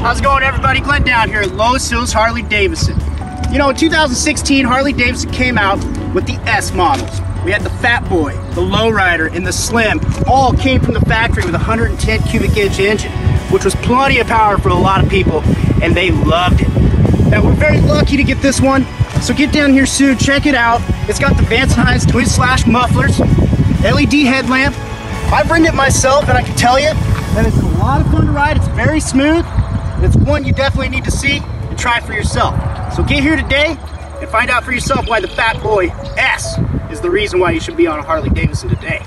How's it going everybody? Glen down here at Loess Hills Harley Davidson. You know, in 2016, Harley Davidson came out with the S models. We had the Fat Boy, the Lowrider, and the Slim. All came from the factory with a 110 cubic inch engine, which was plenty of power for a lot of people, and they loved it. Now, we're very lucky to get this one, so get down here soon, check it out. It's got the Vance Hines twin slash mufflers, LED headlamp. I've ridden it myself, and I can tell you that it's a lot of fun to ride. It's very smooth. It's one you definitely need to see and try for yourself. So get here today and find out for yourself why the Fat Boy S is the reason why you should be on a Harley Davidson today.